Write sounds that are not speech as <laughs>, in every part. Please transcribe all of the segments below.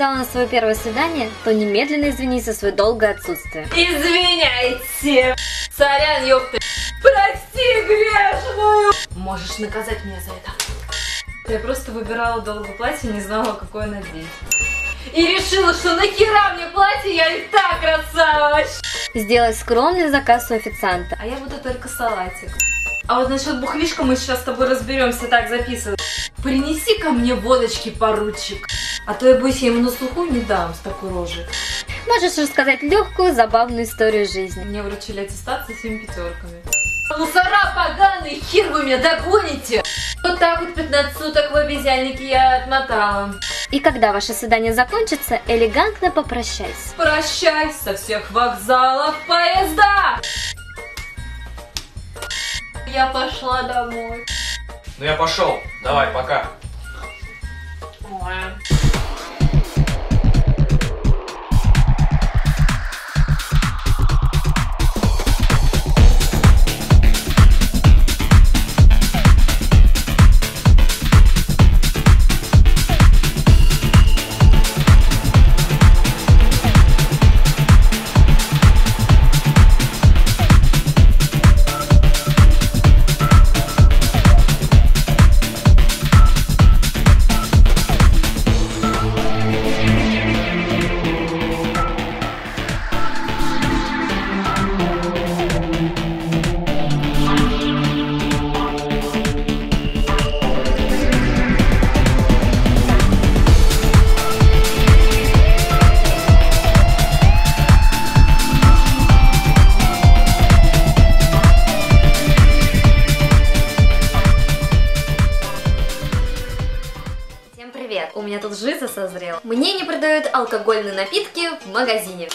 опоздала на свое первое свидание, то немедленно извинись за свое долгое отсутствие. Извиняйте! Сорян, ёпта! Прости грешную! Можешь наказать меня за это. Я просто выбирала долгое платье, не знала, какое надеть. И решила, что нахера мне платье, я и так красава! Сделай скромный заказ у официанта. А я буду только салатик. А вот насчет бухлишка мы сейчас с тобой разберемся, так записывай. Принеси ко мне водочки, поручик. А то я боюсь, я ему на слуху не дам с такой рожей. Можешь рассказать легкую, забавную историю жизни. Мне вручили аттестацию с всеми пятерками. Мусора поганый, хер вы меня догоните! Вот так вот 15 суток в обезьяннике я отмотала. И когда ваше свидание закончится, элегантно попрощайся. Прощай со всех вокзалов поезда! Я пошла домой. Ну я пошел. Давай, пока. Ой. У меня тут жиза созрела. Мне не продают алкогольные напитки в магазине.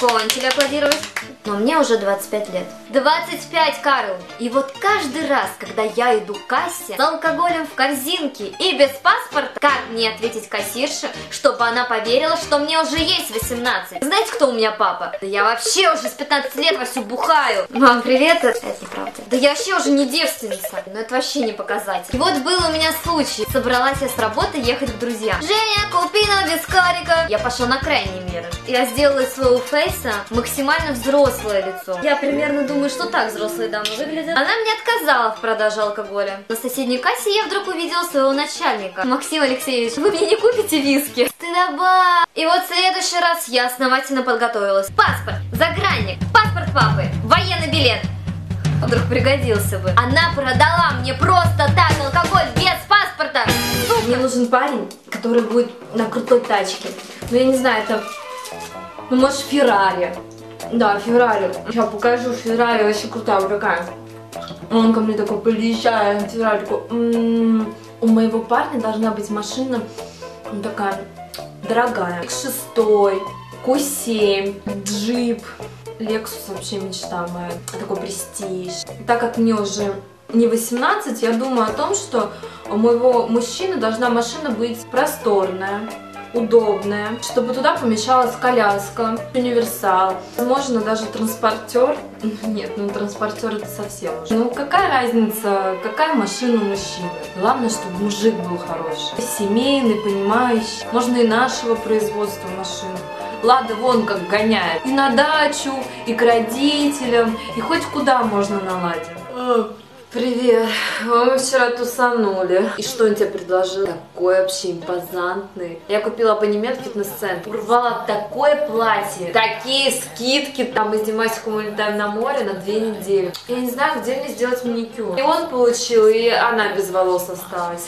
Кончили аплодировать. Но мне уже 25 лет. 25, Карл! И вот каждый раз, когда я иду к кассе с алкоголем в корзинке и без паспорта, как мне ответить кассирше, чтобы она поверила, что мне уже есть 18? Знаете, кто у меня папа? Да я вообще уже с 15 лет вовсю бухаю. Мам, привет! Это неправда. Да я вообще уже не девственница. Но это вообще не показатель. И вот был у меня случай. Собралась я с работы ехать к друзьям. Женя, купи нам вискарика. Я пошла на крайние меры. Я сделала из своего фейса максимально взрослое лицо. Я примерно думаю, что так взрослые дамы выглядят. Она мне отказала в продаже алкоголя. На соседней кассе я вдруг увидела своего начальника. Максим Алексеевич, вы мне не купите виски? Стыдоба. И вот в следующий раз я основательно подготовилась. Паспорт, загранник, паспорт папы, военный билет. Вдруг пригодился бы. Она продала мне просто так алкоголь без паспорта. Мне нужен парень, который будет на крутой тачке. Ну, я не знаю, это... Ну, может, Феррари. Да, Феррари. Сейчас покажу, Феррари вообще крутая, вот такая. Он ко мне такой подъезжает, Феррари такой... «М-м-м». У моего парня должна быть машина ну, такая дорогая. X6, Q7, джип. Lexus вообще мечта моя. Такой престиж. Так как мне уже не 18, я думаю о том, что у моего мужчины должна машина быть просторная, удобная, чтобы туда помещалась коляска, универсал, можно даже транспортер. <laughs> Нет, ну транспортер это совсем уже. Ну какая разница, какая машина мужчины? Главное, чтобы мужик был хороший, семейный, понимающий. Можно и нашего производства машину. Лада вон как гоняет. И на дачу, и к родителям, и хоть куда можно на Ладе. Привет. Мы вчера тусанули. И что он тебе предложил? Такой вообще импозантный. Я купила абонемент в фитнес-центр. Урвала такое платье. Такие скидки. Там мы с Димасиком улетаем на море на две недели. Я не знаю, где мне сделать маникюр. И он получил, и она без волос осталась.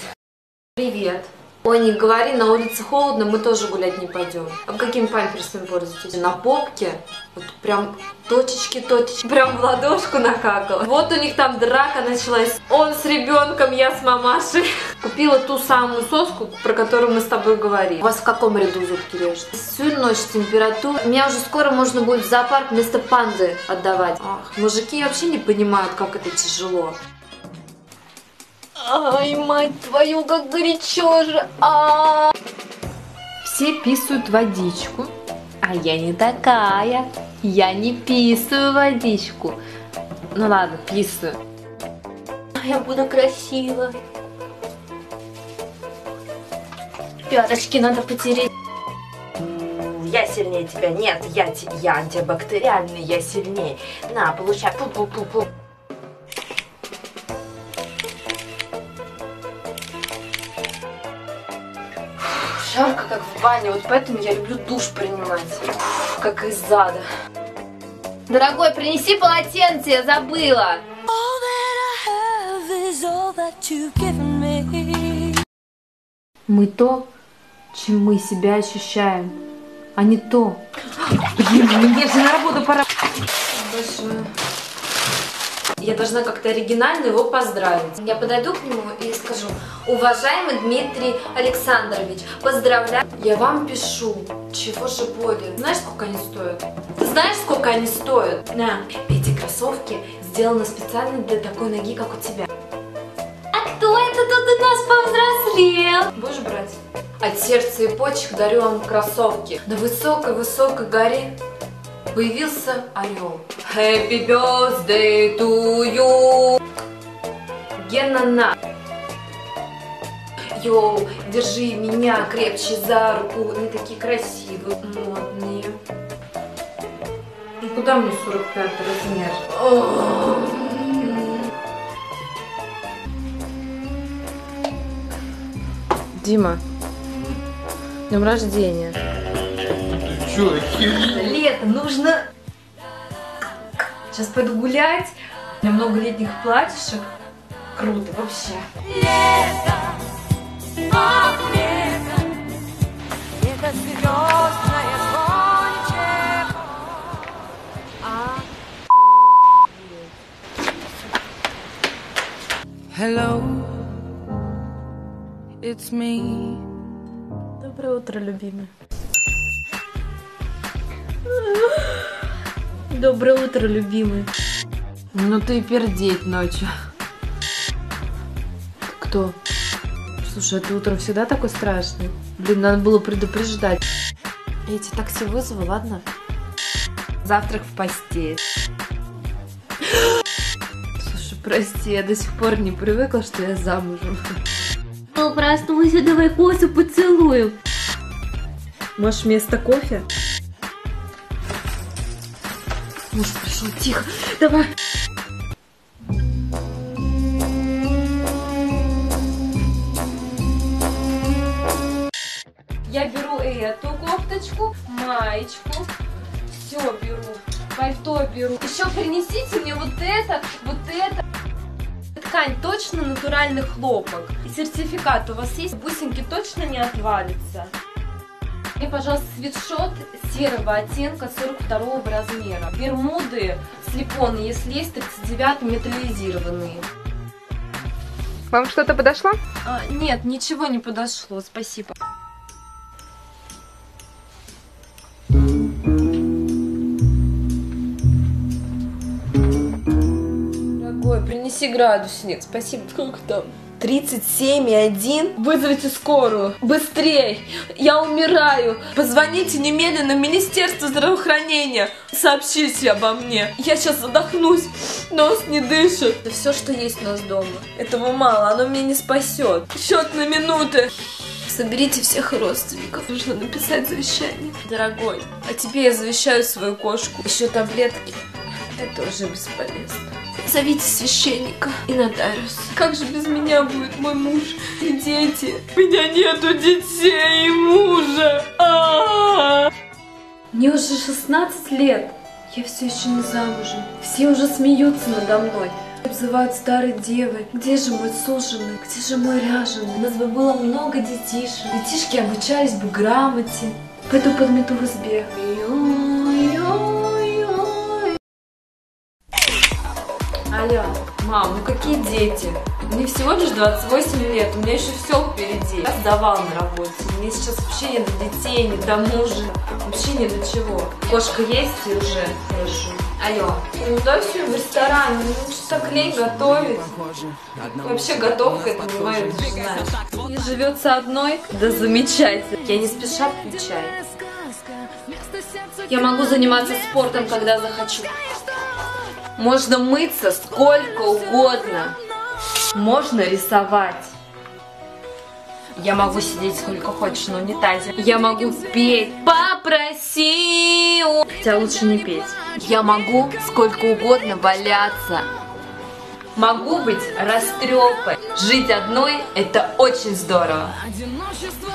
Привет. Ой, не говори, на улице холодно, мы тоже гулять не пойдем. А вы какими памперсами пользуетесь? На попке? Вот прям точечки-точечки, прям в ладошку накакала. Вот у них там драка началась. Он с ребенком, я с мамашей. Купила ту самую соску, про которую мы с тобой говорили. У вас в каком ряду зубки режут? Всю ночь температура. Меня уже скоро можно будет в зоопарк вместо панды отдавать. Ах, мужики вообще не понимают, как это тяжело. Ай, мать твою, как горячо же. А Все писают водичку, а я не такая. Я не писаю водичку. Ну ладно, писаю. Я буду красива. Пяточки надо потереть. сильнее тебя. Нет, я, я антибактериальный, я сильнее. На, получай. Пу-пу-пу-пу. Жарко, как в бане, вот поэтому я люблю душ принимать, как из зада. Дорогой, принеси полотенце, я забыла. Мы то, чем мы себя ощущаем, а не то. Блин, мне же на работу пора. Большое. Я должна как-то оригинально его поздравить. Я подойду к нему и скажу, уважаемый Дмитрий Александрович, поздравляю. Я вам пишу, чего же более. Знаешь, сколько они стоят? Ты знаешь, сколько они стоят? На, эти кроссовки сделаны специально для такой ноги, как у тебя. А кто это тут у нас повзрослел? Будешь брать? От сердца и почек дарю вам кроссовки. На высокой-высокой горе появился орел. Happy birthday to you. Гена на. Йоу, держи меня крепче за руку. Они такие красивые, модные. Ну куда мне 45 размер? Дима, днем рождения. Чё, Лето, нужно... Сейчас пойду гулять. У меня много летних платьишек. Круто вообще. Ах, лето, это звездное звонче. Hello, it's me. Доброе утро, любимый. Доброе утро, любимый. Ну ты пердеть ночью. Кто? Слушай, это утром всегда такой страшный. Блин, надо было предупреждать. Я эти такси вызову, ладно? Завтрак в постель. Слушай, прости, я до сих пор не привыкла, что я замужем. Ну, проснулся, давай косу поцелуем. Может, вместо кофе? Муж пришел, тихо, давай. Я беру эту кофточку, маечку, все беру, пальто беру. Еще принесите мне вот это, вот это. Ткань точно натуральный хлопок. Сертификат у вас есть, бусинки точно не отвалятся. Мне, пожалуйста, свитшот серого оттенка 42 размера. Бермуды слепоны, если есть 39 металлизированные. Вам что-то подошло? А, нет, ничего не подошло, спасибо. Дорогой, принеси градусник. Спасибо. Сколько там? 37,1? Вызовите скорую. Быстрей! Я умираю! Позвоните немедленно в Министерство здравоохранения. Сообщите обо мне. Я сейчас задохнусь. Нос не дышит. Это все, что есть у нас дома. Этого мало, оно меня не спасет. Счет на минуты. Соберите всех родственников. Нужно написать завещание. Дорогой, а тебе я завещаю свою кошку. Еще таблетки. Это уже бесполезно. Зовите священника и нотариуса. Как же без меня будет мой муж и дети? У меня нету детей и мужа. А-а-а. Мне уже 16 лет. Я все еще не замужем. Все уже смеются надо мной. Обзывают старой девой. Где же мой суженый? Где же мой ряженый? У нас бы было много детишек. Детишки обучались бы грамоте. Пойду подмету в избе. Мам, ну какие дети? Мне всего лишь 28 лет, у меня еще все впереди. Я сдавал на работе, мне сейчас вообще не до детей, не до мужа, вообще ни до чего. Кошка есть и уже хорошо. Алло, ну да все в ресторане, что так лень готовить. Вообще готовка это не мое, ты знаешь. Не живется одной? Да замечательно. Я не спеша чай. Я могу заниматься спортом, когда захочу. Можно мыться сколько угодно. Можно рисовать. Я могу сидеть сколько хочешь на унитазе. Я могу петь. Попроси. Хотя лучше не петь. Я могу сколько угодно валяться. Могу быть растрепой. Жить одной – это очень здорово. Одиночество